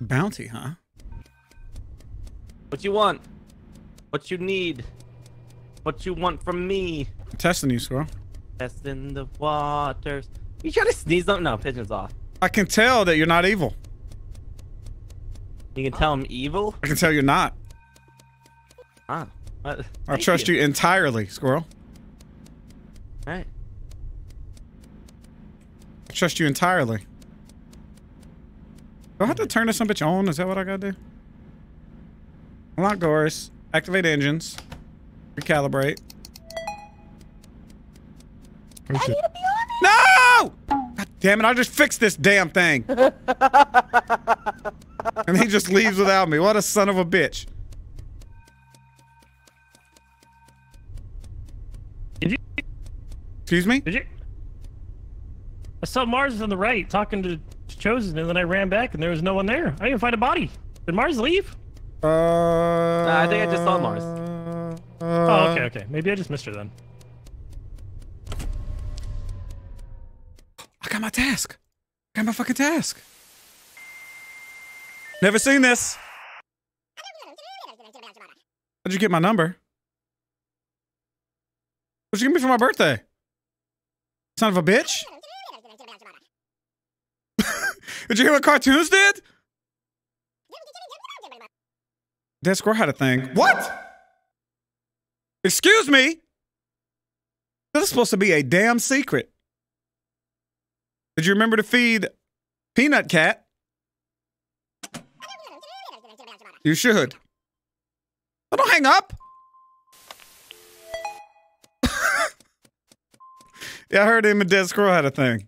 Bounty, huh? What you want? What you need? What you want from me? I'm testing you, squirrel. Testing the waters. You trying to sneeze on? No, pigeon's off. I can tell that you're not evil. You can tell I'm evil? I can tell you're not. Ah. What? I trust you. entirely, squirrel. Alright. I trust you entirely. Do I have to turn this some bitch on? Is that what I gotta do? Unlock doors. Activate engines. Recalibrate. I need to be on No! God damn it, I just fixed this damn thing. and he just leaves without me. What a son of a bitch. Did you? Excuse me? Did you? I saw Mars on the right talking to Chosen, and then I ran back, and there was no one there. I didn't find a body. Did Mars leave? Uh, I think I just saw Mars. oh, okay, okay. Maybe I just missed her then. I got my task. I got my fucking task. Never seen this. How'd you get my number? What'd you give me for my birthday? Son of a bitch. Did you hear what cartoons did? Dead Squirrel had a thing. What? Excuse me? This is supposed to be a damn secret. Did you remember to feed Peanut Cat? You should. Oh, don't hang up. yeah, I heard him and Dead Squirrel had a thing.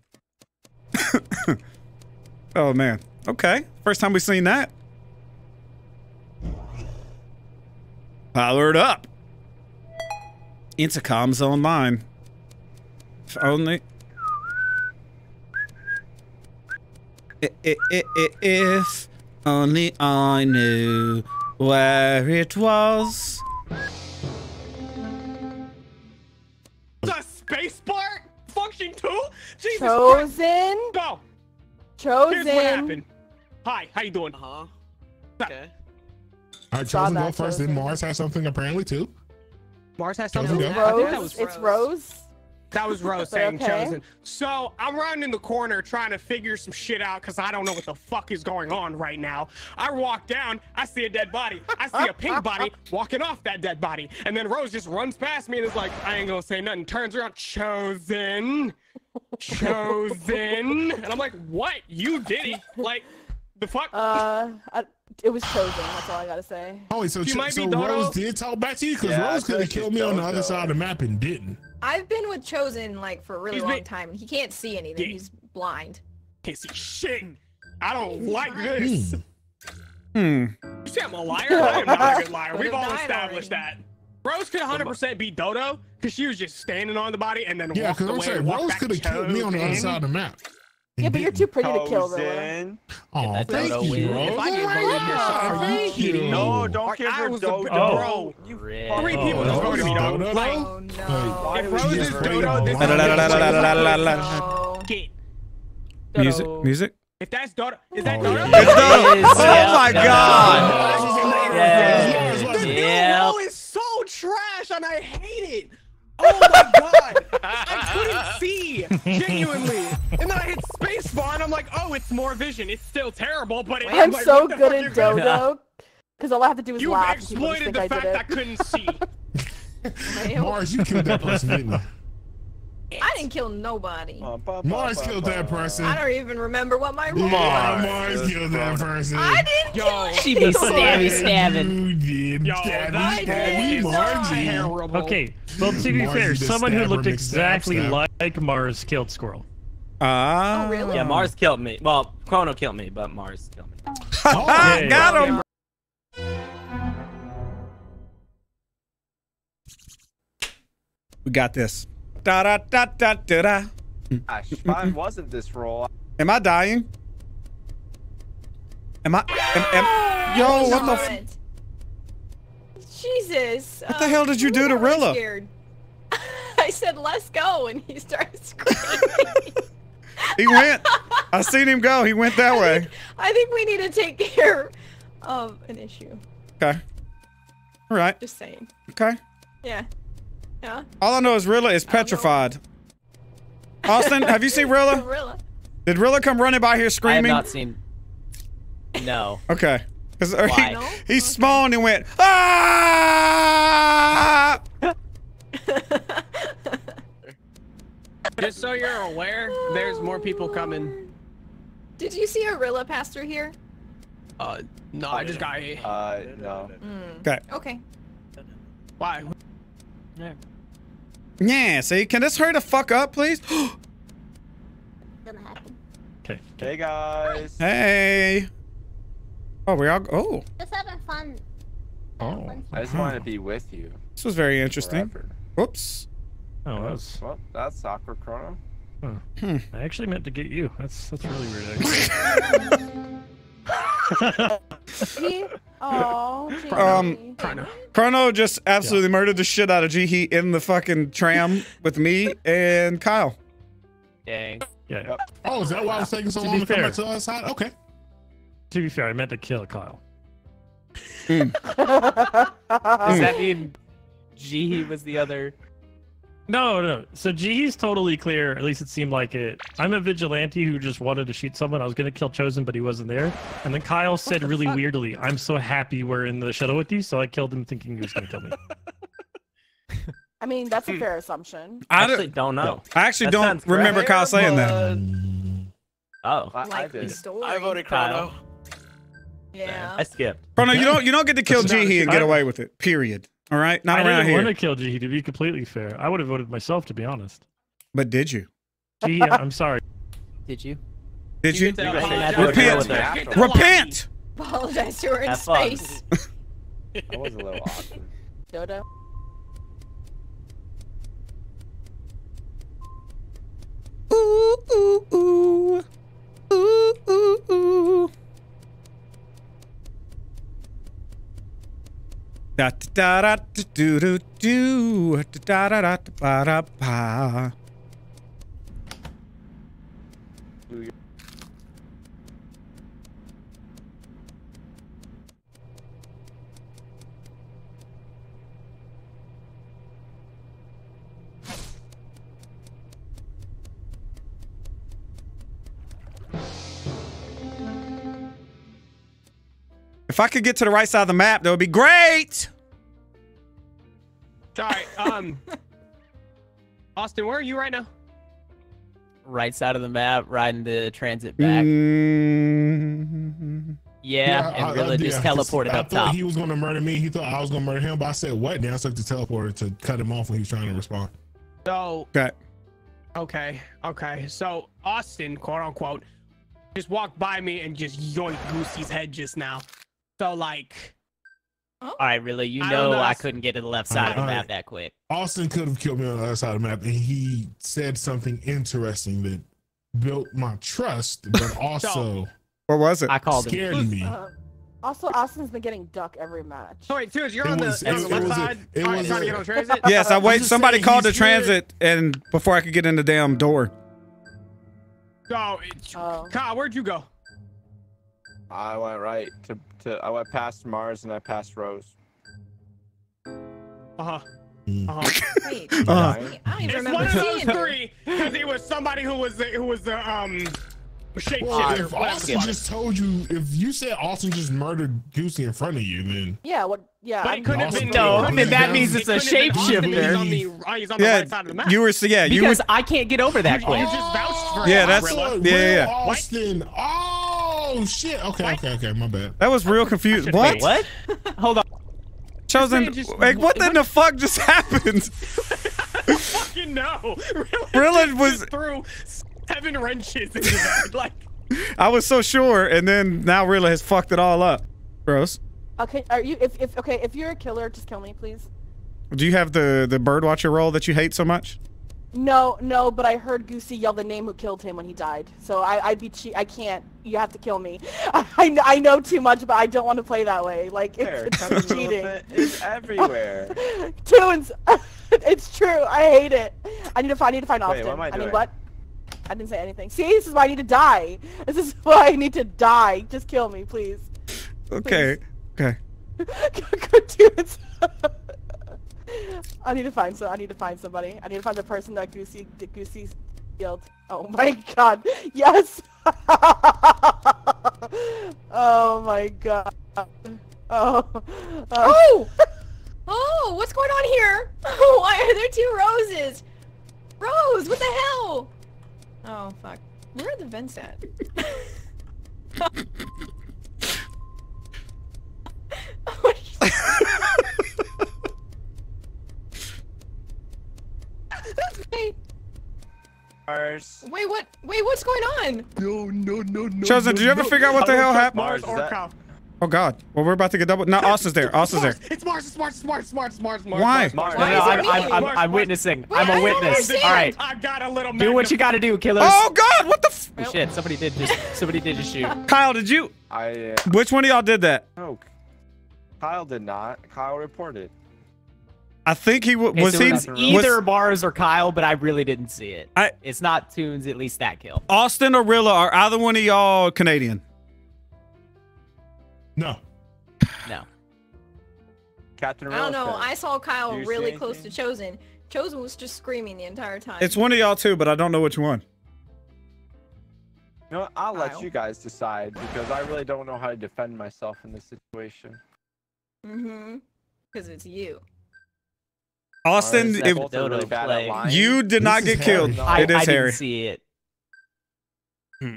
Oh, man. Okay. First time we've seen that. Powered up. Intercom's online. If only. If only I knew where it was. The space bar function too? Jesus Christ. Chosen. Go. Chosen. Here's what happened. Hi, how you doing? Uh-huh. Okay. All right, Saw Chosen, go that, first. Then Mars has something apparently too. Mars has Chosen, something. go. I think Rose. that was it's Rose. Rose. that was Rose But saying okay. chosen. So I'm running in the corner trying to figure some shit out because I don't know what the fuck is going on right now. I walk down, I see a dead body. I see a pink body walking off that dead body, and then Rose just runs past me and is like, "I ain't gonna say nothing." Turns around, chosen, chosen, and I'm like, "What? You did it? Like, the fuck?" Uh, I, it was chosen. That's all I gotta say. Oh, so, You Ch- might so Dodo. Rose did talk back to you because Yeah, Rose could have killed me on the Dodo. other side of the map and didn't. I've been with Chosen like for a really He's long been- time. and He can't see anything. Yeah. He's blind. Can't see shit. I don't like this. Hmm. You say I'm a liar? I am not a good liar. We've all established already. that. Rose could 100% beat Dodo because she was just standing on the body and then yeah, walked away. Yeah, because Rose could have killed me on the other side of the map. Yeah, but you're too pretty to kill, though. Oh, thank you, Rose. If I get voted, are you kidding? No, don't give her Dodo. Bro, oh, three people just voted me, dog. Like, oh, if Rose is Dodo, this is Music, music. If that's Dodo, is that oh, Dodo? It's Dodo. Oh my God. Yeah. Yeah trash and I hate it. Oh my god! I couldn't see, genuinely. And then I hit spacebar and I'm like, oh, it's more vision. It's still terrible, but it, I'm like, so what good fuck at Dodo. Because all I have to do is You laugh. and people just exploited think the I fact did I couldn't see. Mars, you killed that person, didn't you? I didn't kill nobody. Ba, ba, ba, Mars ba, killed that person. I don't even remember what my role Yeah, was. Mars killed that person. I didn't Yo, kill She be anybody. stabby stabbing. You did. Yo, Stabby, that stabby, is Margie. Okay, well, to be Mars, fair, someone who looked her, mix stab, exactly stab. like Mars killed Squirrel. Ah. Oh, really? Yeah, Mars killed me. Well, Chrono killed me, but Mars killed me. Yeah, got yeah. him. We got this. Da da da da da da. Gosh, mine wasn't this role. Am I dying? Am I? Am, am, ah! yo, what the? F- Comment. Jesus. What the hell did you um, do to Rilla? Scared. I said, let's go, and he started screaming. he went. I seen him go. He went that way. I think we need to take care of an issue. Okay. All right. Just saying. Okay. Yeah. Yeah. All I know is Rilla is petrified. Austin, have you seen Rilla? Gorilla. Did Rilla come running by here screaming? I have screaming? not seen. No. Okay. 'Cause, Why? he, No? he spawned and went, ah! Just so you're aware, there's more people coming. Did you see Arilla pass through here? Uh, no, I just got here. Uh, no. Mm. Okay. Okay. Why? Yeah, see? Can this hurry the fuck up, please? Gonna. Okay. Hey guys. hey. Oh, we all. Oh, Just having fun. Oh. I just wanted to be with you. this was very interesting. Forever. Whoops. Oh, that was. Well, that's awkward, Chrono. Hmm. I actually meant to get you. That's that's really weird. Actually. Oh, Um, Chrono. Chrono just absolutely murdered the shit out of Jihi in the fucking tram with me and Kyle. Dang. yeah. Yep. Oh, is that why I was taking so To long be to come back to the other side? Okay. To be fair, I meant to kill Kyle. Does that mean G was the other? No, no. So Jihi's totally clear. At least it seemed like it. I'm a vigilante who just wanted to shoot someone. I was gonna kill Chosen, but he wasn't there. And then Kyle said really weirdly, "I'm so happy we're in the shuttle with you." So I killed him, thinking he was gonna kill me. I mean, that's a hmm. fair assumption. I, actually don't, don't know. I actually That don't remember right. Kyle saying that. Oh, I, I Likely did. story. I voted Kyle. Chrono. Yeah. I skipped. Chrono, you don't you don't get to kill That's not- and get away with it. Period. All right, not I around didn't want here. to kill Jihi. To be completely fair, I would have voted myself. To be honest, But did you? Jihi, I'm sorry. Did you? Did you? get to You guys apologize didn't have Repent. to deal with it. Get to the lobby. Repent. Apologize to her in Have space. That was a little awkward. Dodo. Ooh ooh ooh. Ooh ooh ooh. Da da da da do do do da da da da ba da ba. If I could get to the right side of the map, that would be great. Sorry. Um. Austin, where are you right now? Right side of the map, riding the transit back. Mm. Yeah, I- and I- Rilla just yeah, 'cause teleported I up thought top. he was gonna murder me. He thought I was gonna murder him, but I said what? Then I took the teleporter to cut him off when he was trying to respond. So Okay. Okay, okay. So Austin, quote unquote, just walked by me and just yoinked Goosey's head just now. So like, All right, really, you I know know. I couldn't get to the left side of the Alright. map that quick. Austin could have killed me on the other side of the map, and he said something interesting that built my trust, but also What was it? I called him. scared me. Uh, also, Austin's been getting duck every match. so wait, Tunes, you're It on the, was- you're on it- the left was a- side. it was trying to get on transit. Yes, I wait. Somebody saying, called the he's here. transit, and before I could get in the damn door. So, it's, Oh. Kyle, where'd you go? I went right to, to I went past Mars and I passed Rose. Uh huh. Mm. Uh huh. Wait. Uh, I don't even It's one of those three because it was somebody who was the, who was the um shapeshifter. Well, if Austin just told you, if you said Austin just murdered Goosey in front of you, then Yeah, what? Yeah. But I'm- it couldn't have Also- been. No, it couldn't then that been- means it it's a couldn't have been Austin, shapeshifter. He's on the, uh, he's on the Yeah, right side of the map. you were. Yeah, you Because were. I can't get over that You quick. just vouched for Yeah, it, that's- Rilla. yeah, yeah, yeah. Austin. Oh Oh, shit. Okay, okay, okay. My bad. That was real confused. What? been- What? Hold on. Chosen. Just Like, what what- in the fuck just happened? fucking know. Rilla just was- through seven wrenches into that. Like, I was so sure, and then now Rilla has fucked it all up. Bros, Okay, are you? If, if okay, if you're a killer, just kill me, please. do you have the the birdwatcher role that you hate so much? No, no, but I heard Goosey yell the name who killed him when he died. So I, I'd be cheat. I can't. You have to kill me. I, I, kn- I know too much, but I don't want to play that way. Like it's, come it's a cheating. bit. It's everywhere. Tunes, it's true. I hate it. I need to find. I need to find Wait, Austin. what am I mean, doing? what? I didn't say anything. See, this is why I need to die. This is why I need to die. Just kill me, please. Okay. Okay. Good dudes. I need to find so. I need to find somebody. I need to find the person that Goosey Goosey killed. Oh my god. Yes. oh my god. Oh. Oh! Oh, oh what's going on here? Why are there two roses? Rose, what the hell? Oh, fuck. Where are the vents at? Wait, Mars. wait, what? Wait, what's going on? No, no, no, no. Chosen, did you ever figure out what the hell happened? Mars Mars, or is that- Kyle. Oh God. Well, we're about to get double. No, Austin's there. Austin's there. It's Mars. It's Mars. It's Mars. It's Mars. It's Mars. Mars. Why? Mars. Why no, is it I'm. I'm, I'm, Mars, I'm witnessing. Wait, I'm I a don't witness. All right, I got a little. do what you got to do, killers. Oh God. What the? F- Oh, shit, somebody did just somebody did just shoot. Kyle, did you? I uh, Which one of y'all did that? no. Kyle did not. Kyle reported. I think he w- Okay, was so he. it was was- either Mars or Kyle, but I really didn't see it. I- it's not Tunes, at least that kill. Austin or Rilla? Are either one of y'all Canadian? No. No. Captain I don't know. Real I saw Kyle Do you see really close to? Chosen. Chosen was just screaming the entire time. It's one of y'all too, but I don't know which one. You know, what? I'll let Kyle. you guys decide because I really don't know how to defend myself in this situation. Mm-hmm. Because it's you. Austin, Mars, if both are really Dodo bad play. at lying. you did not This get is killed, Harry. I, it is I Harry. didn't see it. Hmm.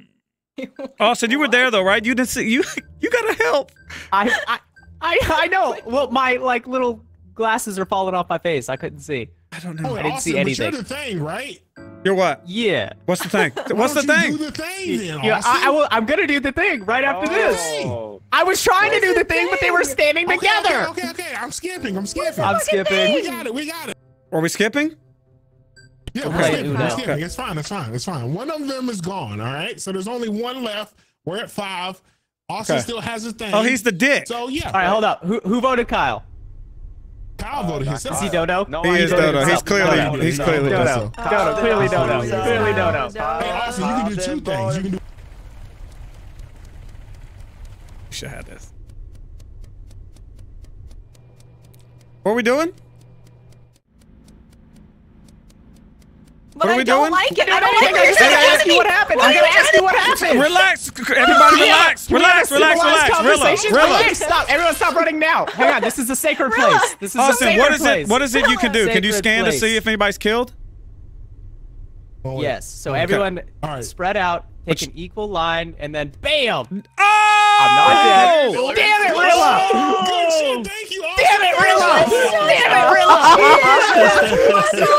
Austin, you were there though, right? You didn't see. You you gotta help. I, I, I, I know. Well, my like little glasses are falling off my face. I couldn't see. I don't Oh, know. I didn't Austin, see but you're anything. the thing, right? You're what? Yeah. What's the thing? What's the thing? Do the thing then, Yeah, I, I will, I'm gonna do the thing right after oh. this. Oh. I was trying to do the thing, but they were standing Okay, together. Okay, okay, okay. I'm skipping. I'm skipping. I'm skipping. we got it. We got it. Are we skipping? Yeah, Okay. we're skipping. We're skipping. It's fine. It's fine. It's fine. One of them is gone. All right. So there's only one left. We're at five. Austin Okay. still has his thing. Oh, he's the dick. So yeah. All right, hold up. Who, who voted Kyle? Kyle voted Uh, himself. Is he Dodo? No, He I is didn't. Dodo. He's Dodo. clearly Dodo. he's Dodo. clearly Dodo. Dodo. Dodo, clearly Dodo. Dodo. Clearly Dodo. Hey, Austin, you can do two things. You can do. You should have this. What are we doing? But are I we don't doing? like it. I don't like gotta what you're ask saying. you what happened. I gotta ask you what happened. Relax, everybody. Relax. Relax, we have Relax. Relax. Relax. Rilla. conversation? Rilla. Please Stop. Everyone stop running now. Hang on. This is a sacred place. This is a Austin, sacred what is place. it? What is it you can do? Can you Sacred scan to see if anybody's killed? Yes. So Okay. everyone All right. spread out, take an equal line, and then bam! Oh! Not dead. Damn it, Rilla! Good shit. Thank you. Damn it, Rilla! Damn it, Rilla!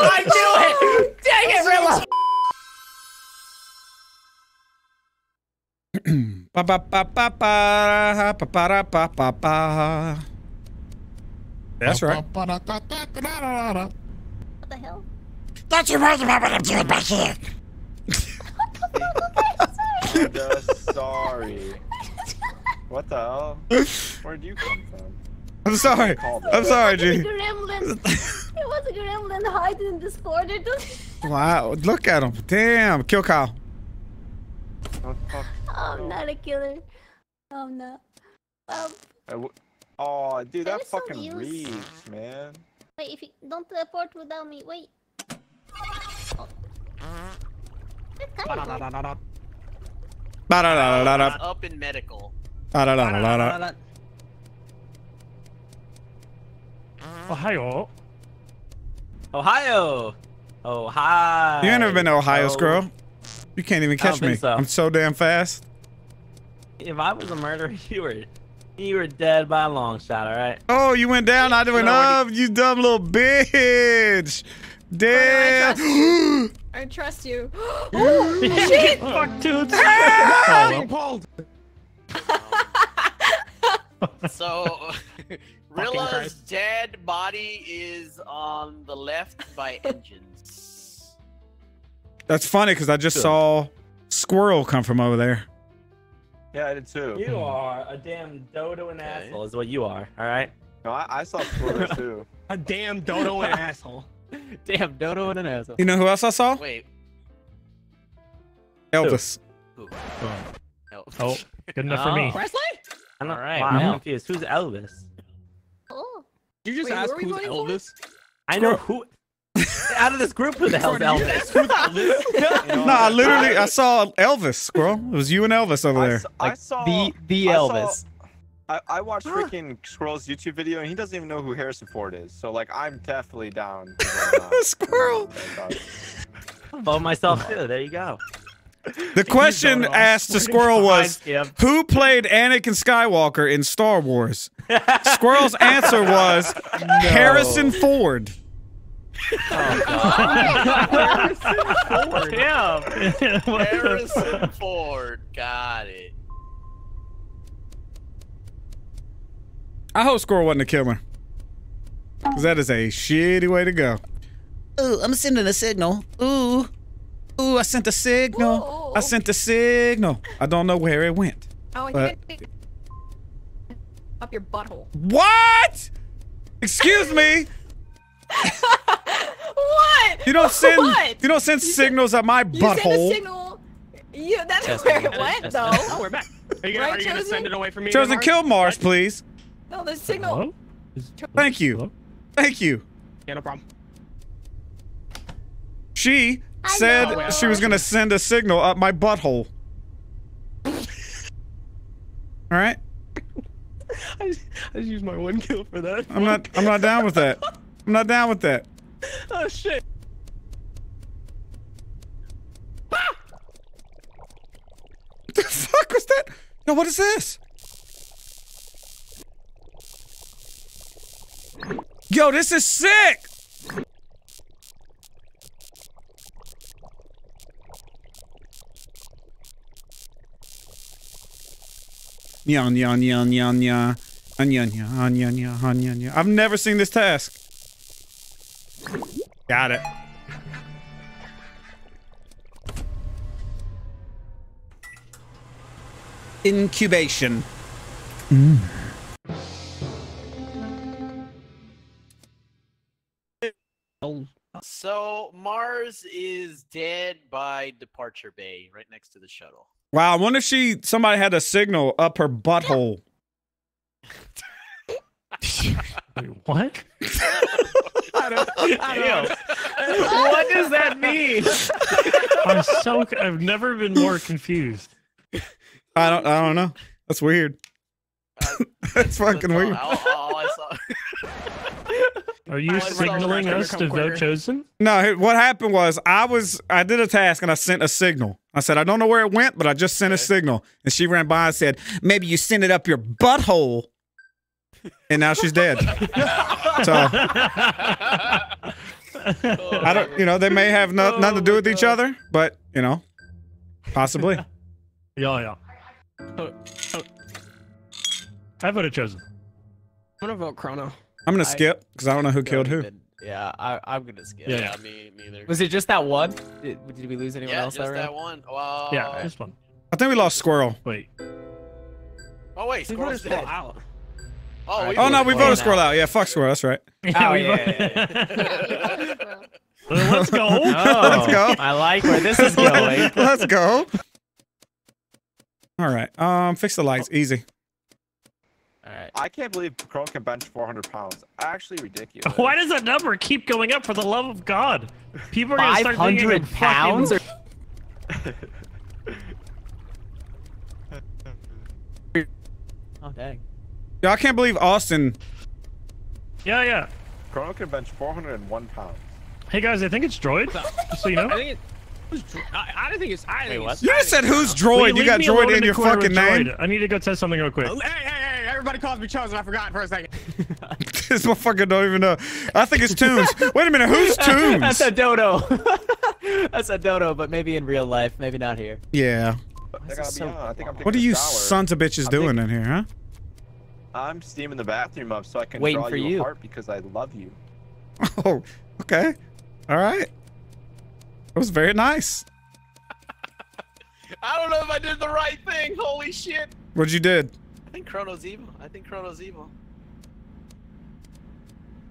I knew it! Dang it, Rilla! Ba ba ba ba ba ba ba da, ba ba ba. That's right. What the hell? That's your right about I'm doing back here. I'm just sorry. What the hell? Where'd you come from? I'm sorry. I'm sorry, It was a G. gremlin. it was a gremlin hiding in this corner. Wow, look at him. Damn, kill Kyle. What the fuck? I'm not a killer. I'm not. Um, I w- Oh, dude, that fucking use. reeks, man. wait, if you don't teleport without me, wait. Oh. That's kind of good. Ba-da-da-da-da. up in medical. Ba-da-da-da-da. Ohio. Ohio. Ohio. You ain't never been to Ohio, Oh. squirrel. You can't even catch me. so. I'm so damn fast. If I was a murderer, you were, you were dead by a long shot. All right. Oh, you went down, I went No, up. You dumb little bitch. Damn. I trust you. oh, shit! Fuck, dude. Ah! Being pulled. So, Rilla's dead body is on the left by engines. That's funny because I just saw squirrel come from over there. Yeah, I did too. You hmm. are a damn dodo and asshole. Is what you are. All right. No, I, I saw squirrel too. A damn dodo and asshole. Damn, Dodo and an asshole. You know who else I saw? Wait, Elvis. Oh, good enough for me. Oh. Presley? I'm not, Alright, wow, I'm now- confused. Who's Elvis? Oh. You just Wait, who asked who's voting for? Elvis? I know who. Out of this group, who the hell's Elvis? Who's Elvis? You know, No, I literally I uh, saw Elvis, squirrel. It was you and Elvis over I there. I saw the the I saw- Elvis. I, I watched freaking Squirrel's YouTube video and he doesn't even know who Harrison Ford is. So like I'm definitely down. to vote Squirrel. Uh, vote myself too. There you go. The question asked to Squirrel. Squirrel was, "Who played Anakin Skywalker in Star Wars?" Squirrel's answer was Harrison Ford. Yeah. What the Harrison? Ford. Got it. I hope Squirrel wasn't a killer. Cause that is a shitty way to go. Ooh, I'm sending a signal. Ooh, ooh, I sent a signal. I sent a signal. I don't know where it went. Oh, I But- think I- up your butthole. What? Excuse me. What? You don't send. What? You don't send signals at my You sent a butthole. signal. You, that's Test where it, it went, it, though. test Oh, we're back. Are you gonna, Right, are you gonna send it away from me? Chosen, Mars? kill Mars, please. No, the signal. Hello? Is- Thank you. Hello? Thank you. Yeah, no problem. She I said she was gonna send a signal up my butthole. All right. I just, I just used my one kill for that. I'm not. I'm not down with that. I'm not down with that. Oh shit. The fuck was that? No, what is this? Yo, this is sick. Nya nya nya nya nya. Nya anya nya anya nya. I've never seen this task. Got it. Incubation. So Mars is dead by departure bay, right next to the shuttle. Wow, I wonder if she somebody had a signal up her butthole. Wait, what? I don't, I don't know. what does that mean? I'm so. I've never been more confused. I don't I don't know. That's weird. Uh, that's fucking That's weird. all- all I saw- Are you signaling us to vote chosen? No, what happened was I was I did a task and I sent a signal. I said I don't know where it went, but I just sent a signal, and she ran by and said maybe you sent it up your butthole, and now she's dead. so I don't, you know, they may have no, oh nothing to do with each other, but you know, possibly. Yeah, yeah. Oh, oh. I voted chosen. I'm gonna vote Chrono. I'm gonna I- skip because I don't know who killed who. Yeah, I, I'm gonna skip. Yeah, yeah, me neither. Was it just that one? Did, did we lose anyone yeah, else just that that round? one. Well, Yeah, this one. I think we lost Squirrel. Wait. Oh wait, We Squirrel's voted dead. out. Oh, we Oh no, we voted voted Squirrel Squirrel out. Yeah, fuck Squirrel. That's right. Oh, we yeah, Yeah, you voted Squirrel. Well, Let's go. Let's go. I like where this is going. Let's go. All right. Um, fix the lights. Easy. All right. I can't believe Chrome can bench 400 pounds. Actually ridiculous. Why does that number keep going up? For the love of God, people are gonna start thinking hundred I'm pounds? Or... fucking- Oh dang. Yo, I can't believe Austin. Yeah, yeah. Chrono can bench 401 pounds. Hey guys, I think it's droid. Just so you know. I think it. was dr- I, I don't think it's. I think Wait, it's. You just said who's it's- Will droid. You leave got droid alone in your fucking with name. droid? I need to go test something real quick. Oh, Hey, hey, hey! Everybody calls me chosen. I forgot for a second. this motherfucker don't even know. I think it's Toons. Wait a minute. Who's Toons? That's a dodo. That's a dodo, but maybe in real life, maybe not here. yeah. I gotta be so- I think I'm What are you shower. sons of bitches I'm doing taking- in here, huh? I'm steaming the bathroom up so I can Waiting draw for you, you. a heart because I love you. Oh, okay. All right. That was very nice. I don't know if I did the right thing. Holy shit! What you did? I think Chrono's evil. I think Chrono's evil.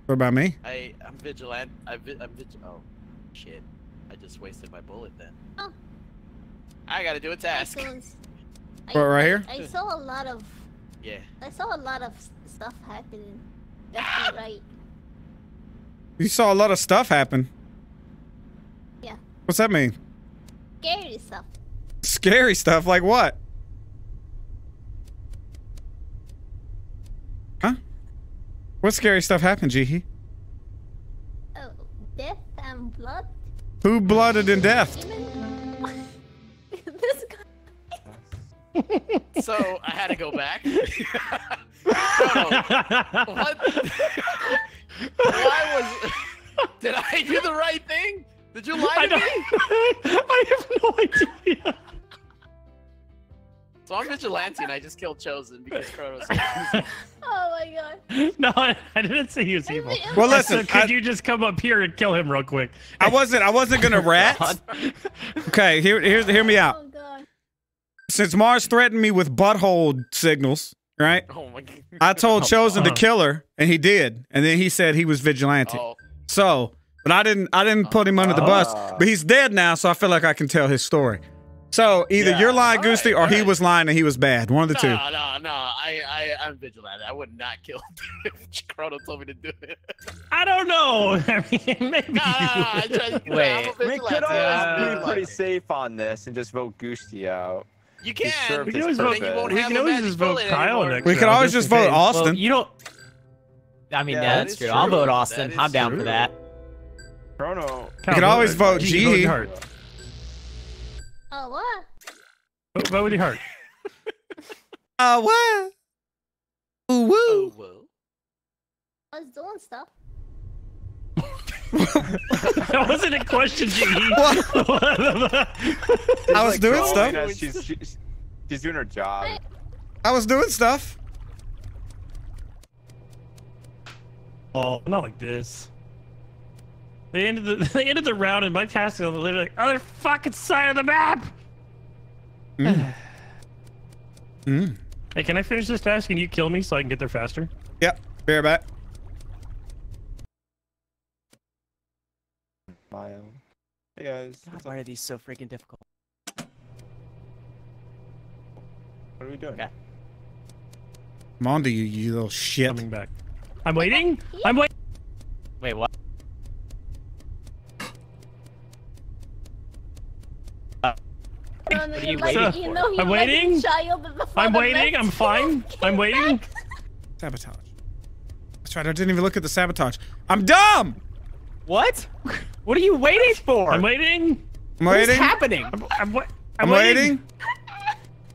What about me? I I'm vigilant. I, I'm vigil. Oh, shit! I just wasted my bullet then. Oh. I gotta do a task. Because What, right here? I saw a lot of Yeah. I saw a lot of stuff happening. Left and right. You saw a lot of stuff happen. Yeah. What's that mean? Scary stuff. Scary stuff like what? Huh? What scary stuff happened, Jihi? Oh, death and blood. Who blooded in death? this guy. So I had to go back. Oh, what? Why was? Did I do the right thing? Did you lie I to me? I have no idea. So I'm vigilante and I just killed Chosen because Chrono's. Oh my god. No, I, I didn't say he was evil. Well, I listen, said, could I- you just come up here and kill him real quick? I wasn't. I wasn't gonna oh rat. Okay, here, here, hear me out. Oh god. Since Mars threatened me with butthole signals, right? Oh my god. I told oh Chosen to kill her, and he did. And then he said he was vigilante. Oh. So, but I didn't. I didn't put him under the bus. Ah. But he's dead now, so I feel like I can tell his story. So either Yeah, you're lying, all Goosey, right, or he was lying and he was bad. One of the no, two. No, no, no. I, I, I'm vigilant. I would not kill if Chrono's told me to do it. I don't know. I mean, maybe. No, no, no, I Wait, I'm a we could always I'm be pretty safe on this and just vote Goosty out. You can. served We can his always vote- Then you won't we can always just vote Kyle anymore. next We could always just just vote. Austin. Well, you don't. I mean, Yeah, yeah, that's is true. I'll vote Austin. I'm is down for that. Chrono. You could always vote G. Vote your heart. Oh what? Vote, vote with your heart. Uh, what? Ooh, woo. Oh, whoa. I was doing stuff. that wasn't a question, G. I was doing Oh, stuff. she's, she's, she's doing her job. I was doing stuff. oh, not like this. They ended the they ended the round and my task is literally like other fucking side of the map. Mm. Mm. Hey, can I finish this task and you kill me so I can get there faster? Yep. Bear back. Mile. Hey guys. God, why are these so freaking difficult? What are we doing? Okay. Come on to you, you little shit. Coming back. I'm waiting. I'm waiting. Wait, what? No, What no, are you're you waiting for? you're I'm waiting. a child at the I'm waiting. I'm fine. I'm waiting. Sabotage. That's right. I didn't even look at the sabotage. I'm dumb. What? What are you waiting for? I'm waiting. I'm waiting. What is happening? I'm, I'm, wa- I'm waiting.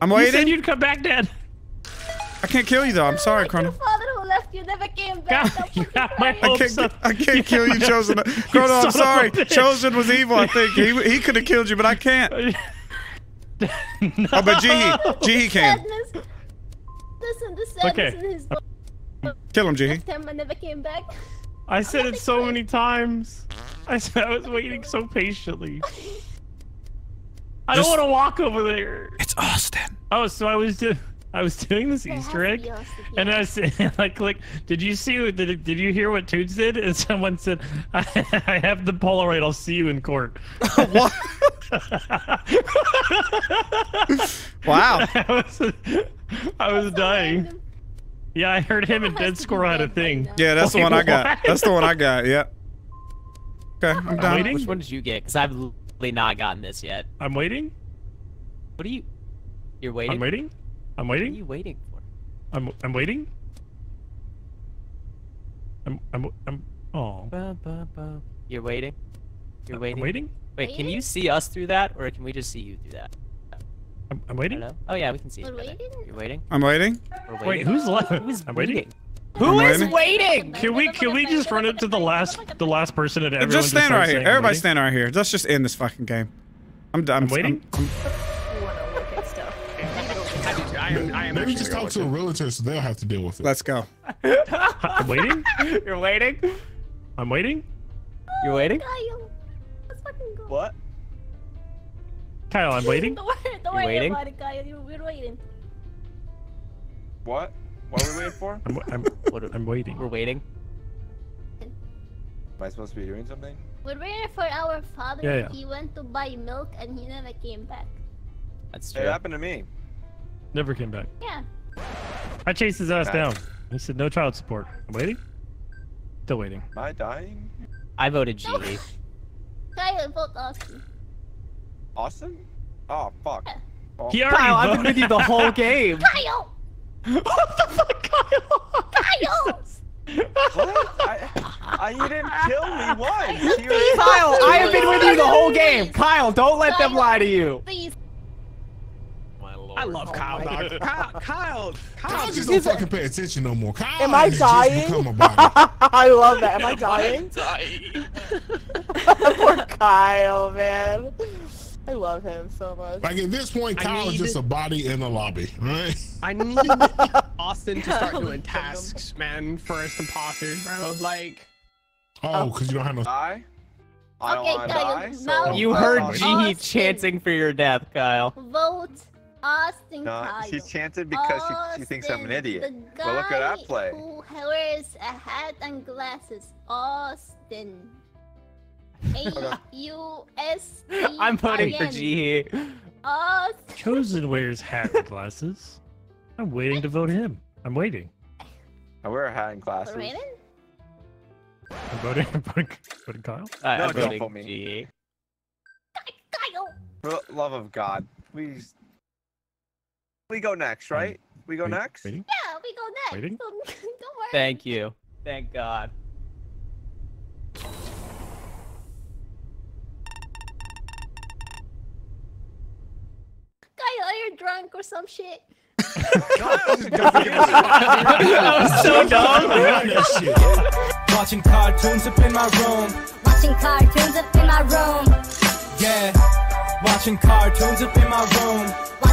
I'm You said you'd come back, Dad. I can't kill you though. I'm sorry, Your father who left you never came back. God, you fucking got my. I hopes can't. up. I can't kill you, Chosen. Chrono, I'm sorry. Chosen was evil. I think he he could have killed you, but I can't. no. Oh, but Jihi, Jihi can. Sadness. Listen, the sadness Okay. in his uh, voice. Kill him, Jihi. Left him and never came back. I said it so many times. I said I was waiting so patiently. I don't want to walk over there. It's Austin. Oh, so I was do I was doing this There Easter egg, and yeah. I said, like, like, did you see? what- Did, did you hear what Toots did? And someone said, I, I have the Polaroid. I'll see you in court. what? Wow. I was, I was dying. Yeah, I heard him and Someone has Dead to be Squirrel had a thing. Yeah, that's the Wait, one I got. what? That's the one I got. Yep. Okay, I'm done. Waiting? Which one did you get? Because I've literally not gotten this yet. I'm waiting. What are you? You're waiting. I'm waiting. I'm waiting. What are you waiting for? I'm I'm waiting. I'm I'm I'm oh. Ba, ba, ba. You're waiting. You're I'm waiting. waiting. Wait, can you see us through that, or can we just see you through that? I'm, I'm waiting. don't. Oh yeah, we can see We're waiting? You're waiting. I'm waiting. We're Wait, who's left? Who's I'm waiting. waiting? I'm Who is waiting. waiting? Can we can we just run it to the last the last person and everyone Just stand starts right here. Everybody waiting? stand right here. Let's just end this fucking game. I'm done. I'm waiting. I'm- You am, I am Maybe just talk to a realtor so they'll have to deal with it. let's go. I'm waiting. You're waiting. I'm waiting. You're waiting. Kyle, let's fucking go. What? Kyle, I'm waiting. Don't worry, don't You're worry waiting? about it, Kyle. We're waiting. What? What are we waiting for? I'm I'm, What- I'm waiting. We're waiting. Am I supposed to be doing something? We're waiting for our father. Yeah, yeah. He went to buy milk and he never came back. That's It happened to me. Never came back. Yeah. I chased his ass Back. down. He said no child support. I'm waiting. Still waiting. Am I dying? I voted G. Kyle, vote Austin. Austin? Oh fuck. Oh. He already Kyle, I've been with you the whole game. Kyle! what the fuck, Kyle? Kyle! What? I, I, you didn't kill me once. Kyle, I have been with you the whole game. Kyle, don't let them lie to you. Please. My lord. I love oh Kyle, dog. Kyle, Kyle, Kyle Kyle just just don't fucking pay attention no more. Kyle Am I dying? just become a body. I love that. Am I dying? dying. Poor Kyle, man. I love him so much. Like at this point, I Kyle is just a body in the lobby, right? I need Austin to start doing tasks, man, for us imposters, bro. Like, Oh, oh. because you don't have no. Die? I don't Okay, Kyle, die. So You heard Austin- G chanting for your death, Kyle. Vote Austin No, Kyle. she's chanted because she, she thinks I'm an idiot. The Well, look at that play. Who wears a hat and glasses. Austin. A U S T. I'm voting for I N. G. Austin. Chosen wears hat and glasses. I'm waiting to vote him. I'm waiting. I wear a hat and glasses. Raven? I'm voting. I'm voting, voting Kyle. I- No, I'm don't voting vote me. G. Kyle. For the love of God, please. We go next, um, right? We go Wait- next. Waiting. Yeah, we go next. Waiting? So, don't worry. Thank you. Thank God. Kyle, are you drunk or some shit? that was so dumb. Watching cartoons up in my room. Watching cartoons up in my room. Yeah. Watching cartoons up in my room.